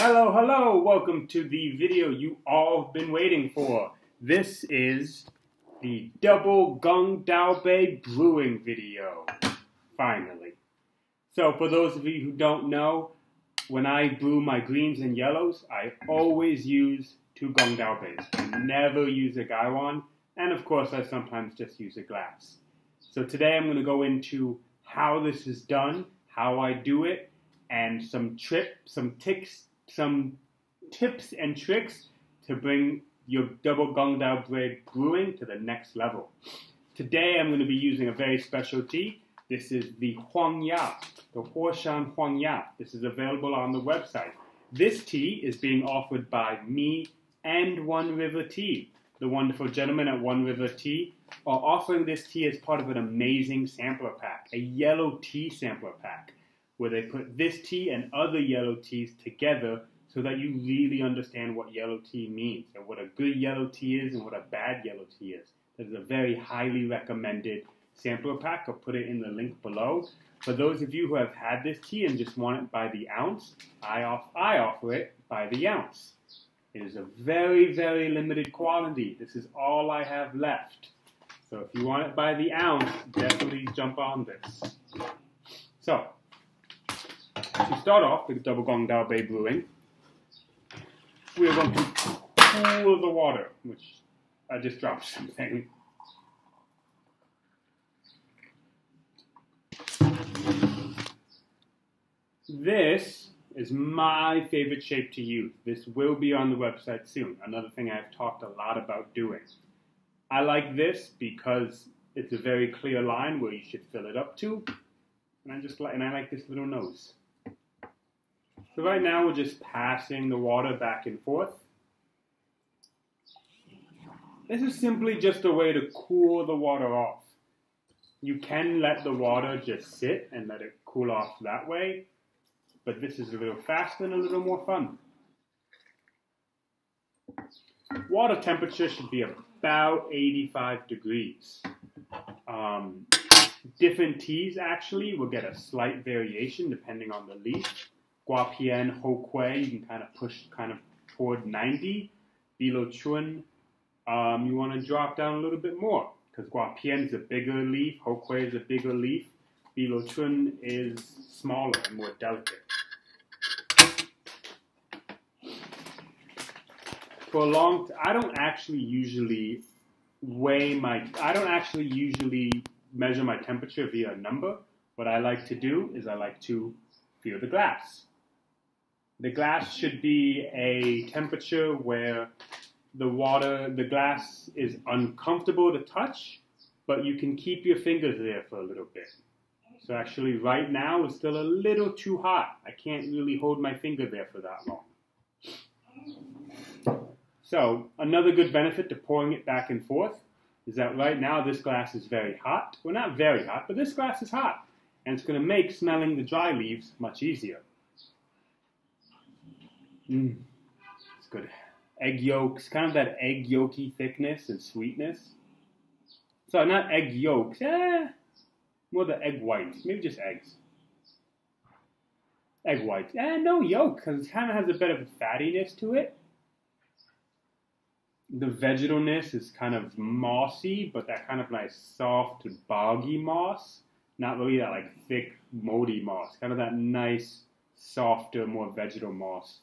Hello, hello, welcome to the video you all have been waiting for. This is the double Gong Dao Bei brewing video. Finally. So for those of you who don't know, when I brew my greens and yellows, I always use two Gong Dao Beis. I never use a Gaiwan, and of course I sometimes just use a glass. So today I'm going to go into how this is done, how I do it, and some trip, some ticks, some tips and tricks to bring your double Gong Dao Bei brewing to the next level. Today I'm going to be using a very special tea. This is the Huang Ya, the Huoshan Huang Ya. This is available on the website. This tea is being offered by me and One River Tea. The wonderful gentlemen at One River Tea are offering this tea as part of an amazing sampler pack, a yellow tea sampler pack, where they put this tea and other yellow teas together so that you really understand what yellow tea means and what a good yellow tea is and what a bad yellow tea is. That is a very highly recommended sampler pack. I'll put it in the link below. For those of you who have had this tea and just want it by the ounce, I, off- I offer it by the ounce. It is a very, very limited quantity. This is all I have left. So if you want it by the ounce, definitely jump on this. So, to start off with double gong dao bei brewing, we are going to cool the water, which I just dropped something. This is my favorite shape to use. This will be on the website soon. Another thing I've talked a lot about doing. I like this because it's a very clear line where you should fill it up to. And I just like and I like this little nose. So right now we're just passing the water back and forth. This is simply just a way to cool the water off. You can let the water just sit and let it cool off that way, but this is a little faster and a little more fun. Water temperature should be about 85 degrees. Um, different teas actually will get a slight variation depending on the leaf. Guapian, Ho you can kind of push kind of toward 90. Bi Luo Chun, um, you want to drop down a little bit more because Guapian is a bigger leaf, Ho is a bigger leaf, Bi Luo Chun is smaller and more delicate. For a long, I don't actually usually weigh my, I don't actually usually measure my temperature via a number. What I like to do is I like to feel the glass. The glass should be a temperature where the water, the glass is uncomfortable to touch, but you can keep your fingers there for a little bit. So actually, right now it's still a little too hot. I can't really hold my finger there for that long. So another good benefit to pouring it back and forth is that right now this glass is very hot. Well, not very hot, but this glass is hot, and it's going to make smelling the dry leaves much easier. Mmm, it's good. Egg yolks, kind of that egg yolky thickness and sweetness. So not egg yolks, eh, more the egg whites, maybe just eggs. Egg whites, eh, no yolk, because it kind of has a bit of a fattiness to it. The vegetalness is kind of mossy, but that kind of like soft, boggy moss. Not really that like thick, moldy moss. Kind of that nice, softer, more vegetal moss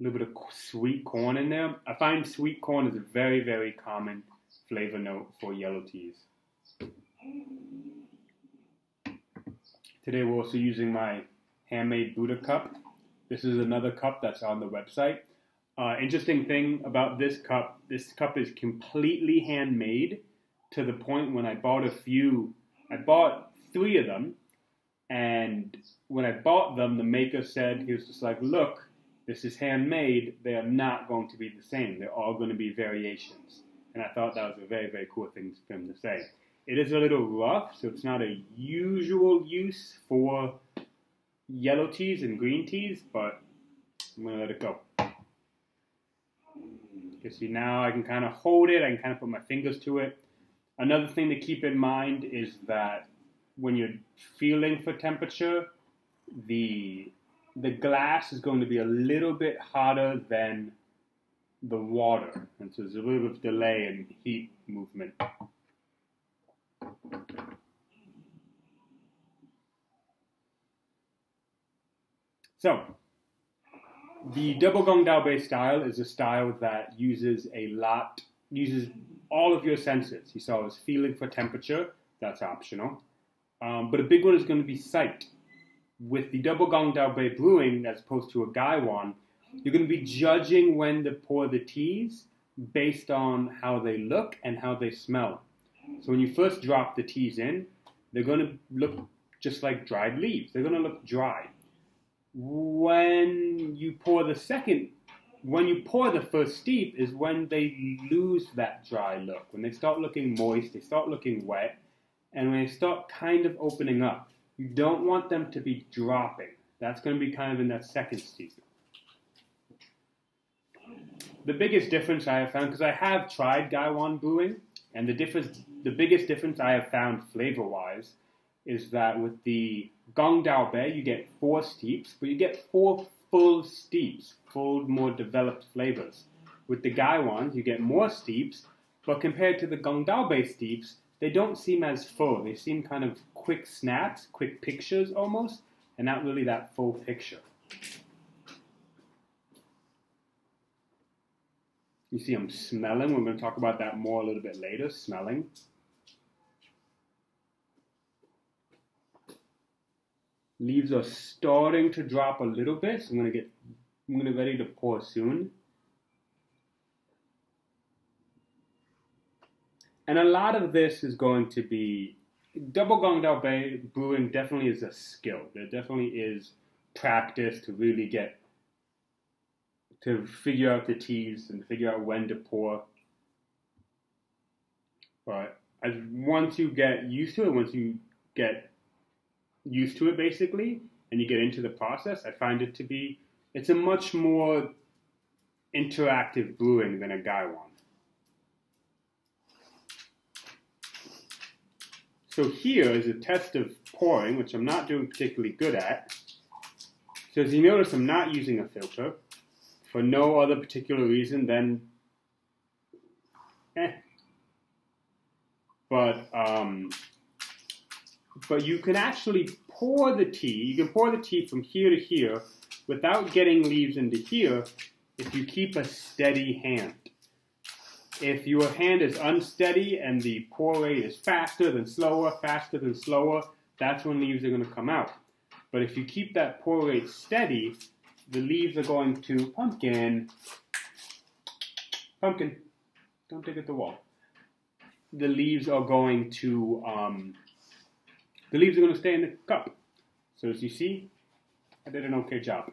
a little bit of sweet corn in there. I find sweet corn is a very, very common flavor note for yellow teas. Today we're also using my handmade Buddha cup. This is another cup that's on the website. Uh, interesting thing about this cup, this cup is completely handmade to the point when I bought a few, I bought three of them, and when I bought them, the maker said, he was just like, look, this is handmade, they are not going to be the same. They're all going to be variations. And I thought that was a very, very cool thing for him to say. It is a little rough, so it's not a usual use for yellow teas and green teas, but I'm going to let it go. You see, now I can kind of hold it, I can kind of put my fingers to it. Another thing to keep in mind is that when you're feeling for temperature, the the glass is going to be a little bit hotter than the water, and so there's a little bit of delay in heat movement. So, the double gong dao bei style is a style that uses a lot, uses all of your senses. You saw us feeling for temperature, that's optional. Um, but a big one is going to be sight. With the double gong dao bei brewing, as opposed to a gaiwan, you're going to be judging when to pour the teas based on how they look and how they smell. So when you first drop the teas in, they're going to look just like dried leaves. They're going to look dry. When you pour the second, when you pour the first steep is when they lose that dry look. When they start looking moist, they start looking wet, and when they start kind of opening up. You don't want them to be dropping. That's going to be kind of in that second steep the biggest difference I have found, because I have tried Gaiwan brewing, and the difference, the biggest difference I have found flavor-wise, is that with the Gong Dao Bei, you get four steeps, but you get four full steeps, full, more developed flavors. With the Gaiwans, you get more steeps, but compared to the Gong Dao Bei steeps, they don't seem as full. They seem kind of quick snaps, quick pictures almost, and not really that full picture. You see I'm smelling. We're going to talk about that more a little bit later, smelling. Leaves are starting to drop a little bit, so I'm going to get I'm going to ready to pour soon. And a lot of this is going to be double gong dao bei brewing definitely is a skill. There definitely is practice to really get to figure out the teas and figure out when to pour. But as once you get used to it, once you get used to it basically, and you get into the process, I find it to be it's a much more interactive brewing than a gaiwan. So here is a test of pouring, which I'm not doing particularly good at. So as you notice, I'm not using a filter for no other particular reason than eh. But um, but you can actually pour the tea. You can pour the tea from here to here without getting leaves into here if you keep a steady hand. If your hand is unsteady and the pour rate is faster than slower, faster than slower, that's when leaves are going to come out. But if you keep that pour rate steady, the leaves are going to pumpkin. Pumpkin. Don't dig at the wall. The leaves are going to, um, the leaves are going to stay in the cup. So as you see, I did an okay job.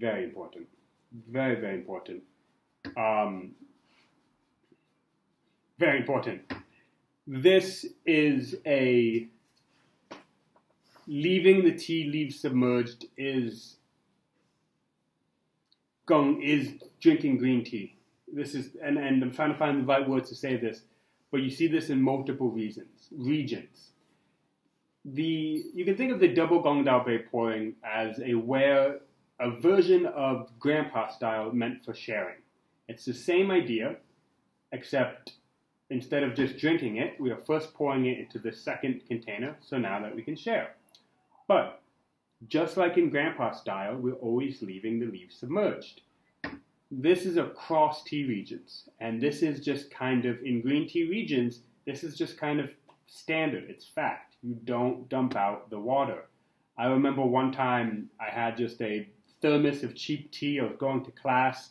Very important. Very, very important. Um, very important. This is a leaving the tea leaves submerged is going is drinking green tea. This is and, and I'm trying to find the right words to say this, but you see this in multiple reasons regions. The you can think of the double gong dao bei pouring as a where a version of grandpa style meant for sharing. It's the same idea, except instead of just drinking it, we are first pouring it into the second container, so now that we can share. But just like in grandpa style, we're always leaving the leaves submerged. This is across tea regions, and this is just kind of, in green tea regions, this is just kind of standard. It's fact. You don't dump out the water. I remember one time I had just a thermos of cheap tea. I was going to class,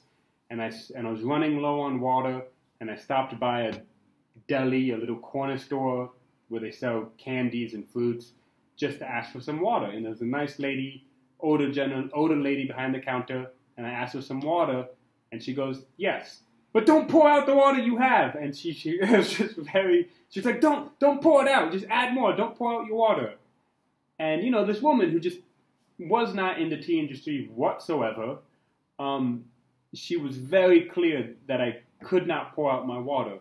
and I, and I was running low on water, and I stopped by a deli, a little corner store where they sell candies and fruits just to ask for some water. And there's a nice lady, older general, older lady behind the counter, and I asked her some water, and she goes, "Yes." But don't pour out the water you have. And she, she was just very, she's like, don't, don't pour it out. Just add more. Don't pour out your water. And, you know, this woman who just was not in the tea industry whatsoever, um, she was very clear that I could not pour out my water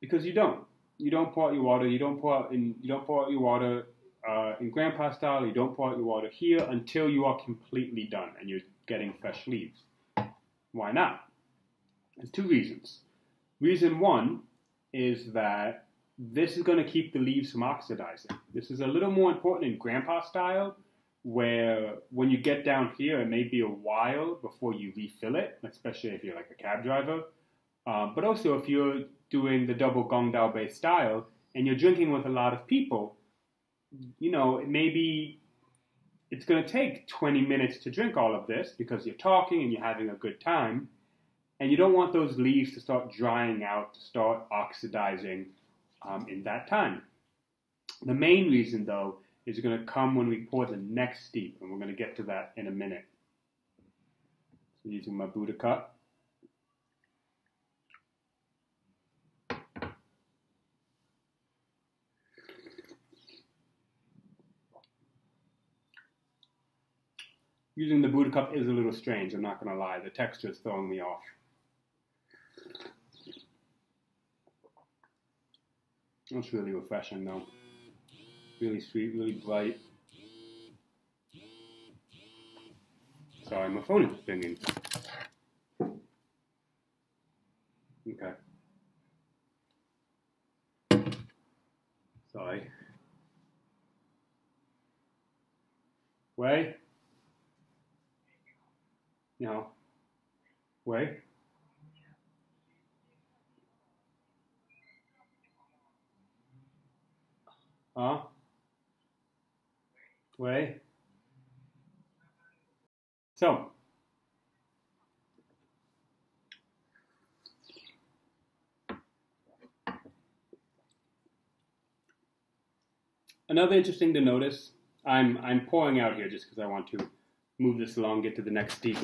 because you don't. You don't pour out your water. You don't pour out in, you don't pour out your water uh, in grandpa style, you don't pour out your water here until you are completely done and you're getting fresh leaves. Why not? There's two reasons. Reason one is that this is going to keep the leaves from oxidizing. This is a little more important in grandpa style, where when you get down here, it may be a while before you refill it, especially if you're like a cab driver. Um, but also, if you're doing the double gong dao bei style and you're drinking with a lot of people, you know, it maybe it's going to take 20 minutes to drink all of this because you're talking and you're having a good time. And you don't want those leaves to start drying out, to start oxidizing um, in that time. The main reason, though, is going to come when we pour the next steep, and we're going to get to that in a minute. So using my Buddha cup. Using the Buddha cup is a little strange, I'm not going to lie. The texture is throwing me off. That's really refreshing though. Really sweet, really bright. Sorry, my phone is ringing. Okay. Sorry. Way? No. Way? Huh? Way? So, another interesting to notice, I'm, I'm pouring out here just because I want to move this along, get to the next steep.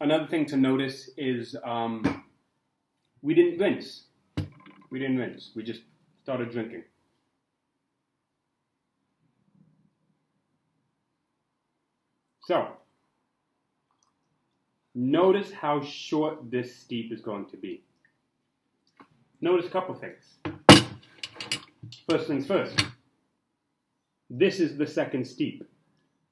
Another thing to notice is um, we didn't rinse. We didn't rinse. We just started drinking. So, notice how short this steep is going to be. Notice a couple things. First things first. This is the second steep.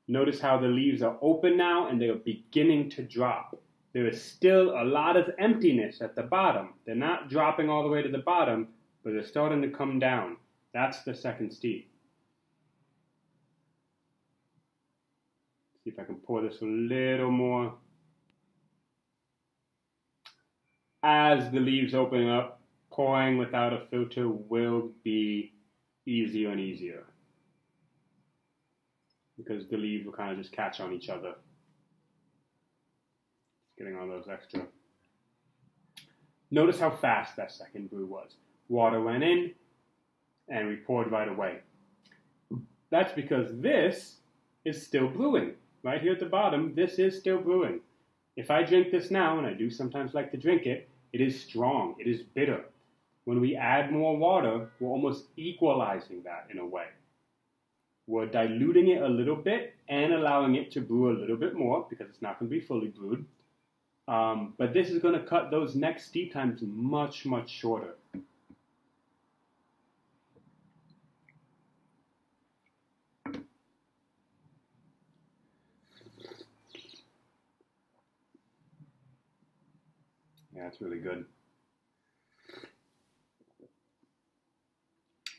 Notice how the leaves are open now and they are beginning to drop. There is still a lot of emptiness at the bottom. They're not dropping all the way to the bottom, but they're starting to come down. That's the second steep. If I can pour this a little more. As the leaves open up, pouring without a filter will be easier and easier. Because the leaves will kind of just catch on each other. Getting all those extra. Notice how fast that second brew was. Water went in and we poured right away. That's because this is still brewing right here at the bottom, this is still brewing. If I drink this now, and I do sometimes like to drink it, it is strong, it is bitter. When we add more water, we're almost equalizing that in a way. We're diluting it a little bit and allowing it to brew a little bit more because it's not going to be fully brewed. Um, but this is going to cut those next steep times much, much shorter. It's really good.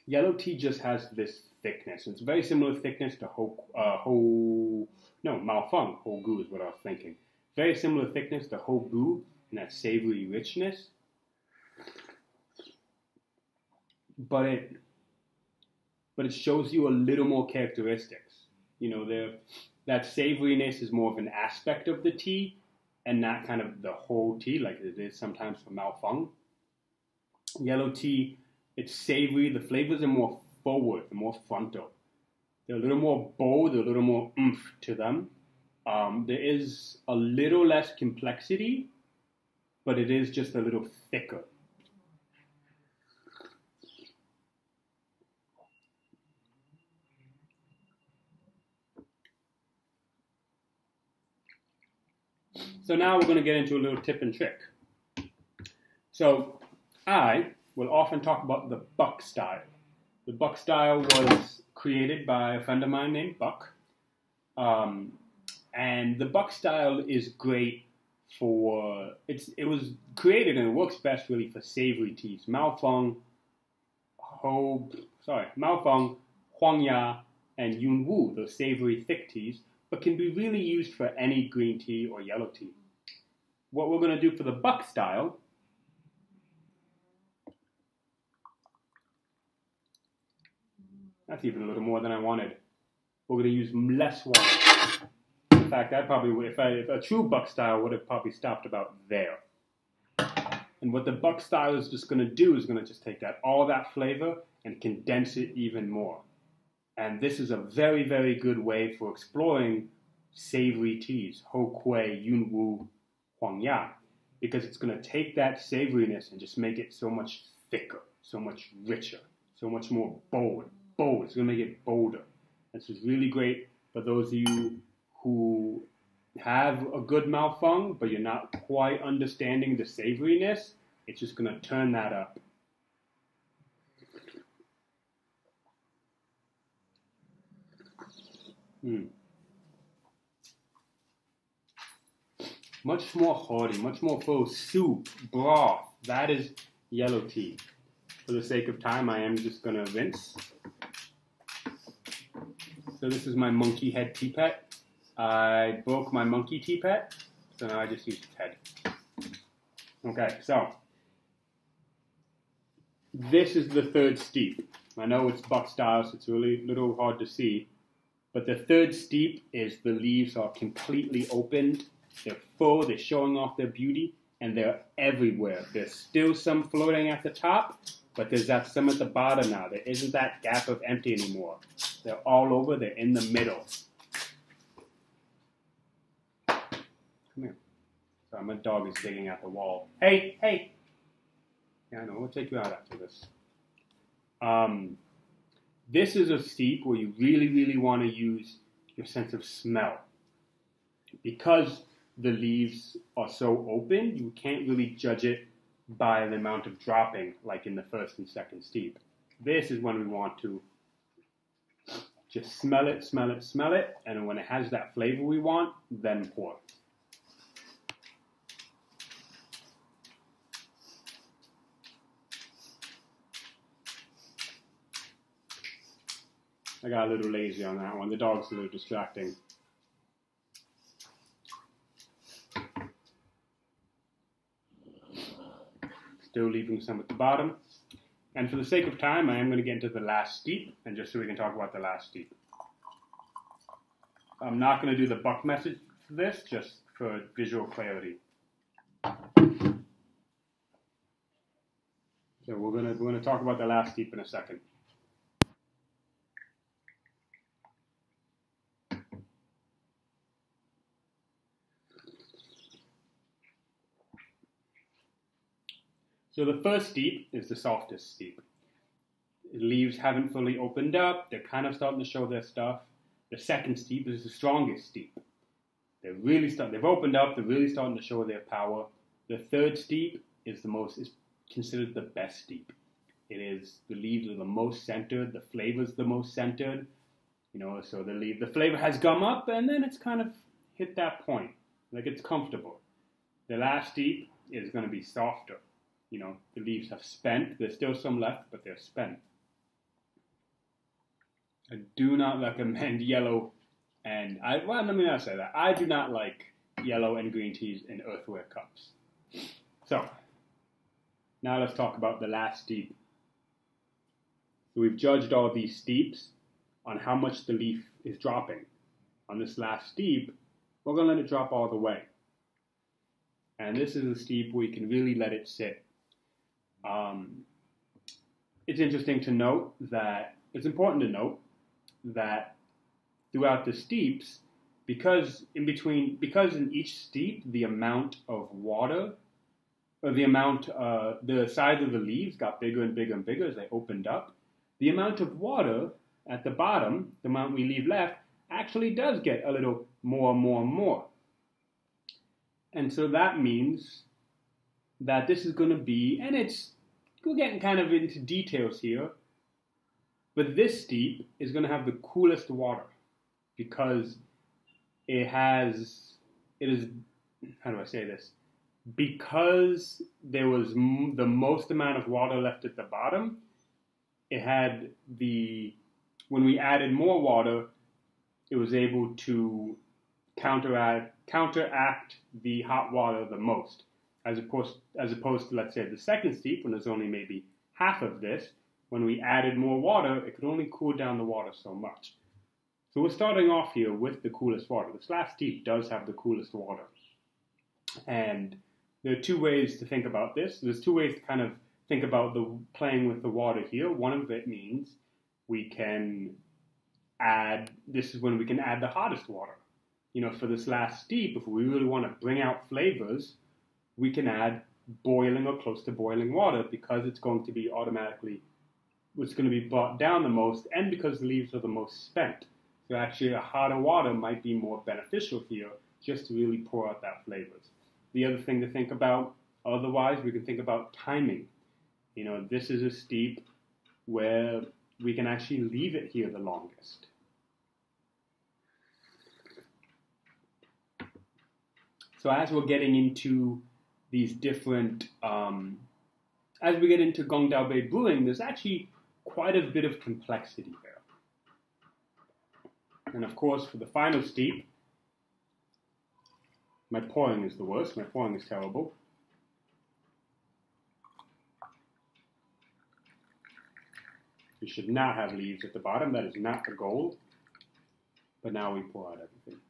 Yellow tea just has this thickness. It's very similar thickness to ho, uh, whole no, is what I was thinking. Very similar thickness to whole gu and that savory richness. But it, but it shows you a little more characteristics. You know, the, that savoriness is more of an aspect of the tea, and not kind of the whole tea like it is sometimes for Maofeng. Yellow tea, it's savory. The flavors are more forward, more frontal. They're a little more bold, a little more oomph to them. Um, there is a little less complexity, but it is just a little thicker. So now we're going to get into a little tip and trick. So I will often talk about the buck style. The buck style was created by a friend of mine named Buck. Um, and the Buck style is great for it's it was created and it works best really for savory teas. Maofeng, Ho sorry, Maofeng, Huangya, and Yunwu, those savory thick teas, but can be really used for any green tea or yellow tea. What we're going to do for the Buck style That's even a little more than I wanted. We're going to use less water. In fact, I probably would, if, I, if a true buck style would have probably stopped about there. And what the buck style is just going to do is going to just take that all that flavor and condense it even more. And this is a very, very good way for exploring savory teas, Hou Kui, Yunwu, Huangya, because it's going to take that savoriness and just make it so much thicker, so much richer, so much more bold bold. It's going to make it bolder. This is really great for those of you who have a good Maofeng, but you're not quite understanding the savoriness. It's just going to turn that up. Mm. Much more hearty, much more full soup, broth. That is yellow tea. For the sake of time, I am just going to rinse. So this is my monkey head teapot. I broke my monkey teapot, so now I just use its head. Okay, so this is the third steep. I know it's buck style, so it's really a little hard to see. But the third steep is the leaves are completely opened. They're full, they're showing off their beauty, and they're everywhere. There's still some floating at the top, but there's that some at the bottom now. There isn't that gap of empty anymore. They're all over. They're in the middle. Come here. Sorry, my dog is digging at the wall. Hey, hey. Yeah, I know. We'll take you out after this. Um, this is a steep where you really, really want to use your sense of smell. Because the leaves are so open, you can't really judge it by the amount of dropping, like in the first and second steep. This is when we want to just smell it, smell it, smell it, and when it has that flavor we want, then pour. I got a little lazy on that one. The dog's a little distracting. still leaving some at the bottom. And for the sake of time, I am going to get into the last steep, and just so we can talk about the last steep. I'm not going to do the buck message for this, just for visual clarity. So we're going to, we're going to talk about the last steep in a second. So the first steep is the softest steep. Leaves haven't fully opened up, they're kind of starting to show their stuff. The second steep is the strongest steep. They're really start, they've opened up, they're really starting to show their power. The third steep is the most is considered the best steep. It is the leaves are the most centered, the flavor's the most centered. You know, so the leaf the flavor has gum up and then it's kind of hit that point. Like it's comfortable. The last steep is going to be softer you know, the leaves have spent. There's still some left, but they're spent. I do not recommend yellow and I well let me not say that. I do not like yellow and green teas in earthenware cups. So now let's talk about the last steep. So we've judged all these steeps on how much the leaf is dropping. On this last steep, we're gonna let it drop all the way. And this is a steep where you can really let it sit um, it's interesting to note that it's important to note that throughout the steeps, because in between, because in each steep the amount of water, or the amount, uh, the size of the leaves got bigger and bigger and bigger as they opened up. The amount of water at the bottom, the amount we leave left, actually does get a little more and more and more. And so that means that this is going to be, and it's we're getting kind of into details here, But this steep is going to have the coolest water because it has, it is, how do I say this? Because there was the most amount of water left at the bottom, it had the, when we added more water, it was able to counteract, counteract the hot water the most, as opposed, as opposed to, let's say, the second steep, when there's only maybe half of this, when we added more water, it could only cool down the water so much. So we're starting off here with the coolest water. This last steep does have the coolest water. And there are two ways to think about this. There's two ways to kind of think about the playing with the water here. One of it means we can add, this is when we can add the hottest water. You know, for this last steep, if we really want to bring out flavors, we can add boiling or close to boiling water because it's going to be automatically, it's going to be brought down the most and because the leaves are the most spent. So actually a hotter water might be more beneficial here just to really pour out that flavors. The other thing to think about, otherwise, we can think about timing. You know, this is a steep where we can actually leave it here the longest. So as we're getting into these different, um, as we get into Gongdao Bei brewing, there's actually quite a bit of complexity here. And of course, for the final steep, my pouring is the worst. My pouring is terrible. You should not have leaves at the bottom. That is not the goal. But now we pour out everything.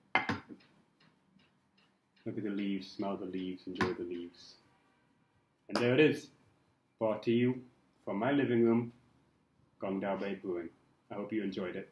Look at the leaves, smell the leaves, enjoy the leaves. And there it is, brought to you from my living room, Gongdao Bei Brewing. I hope you enjoyed it.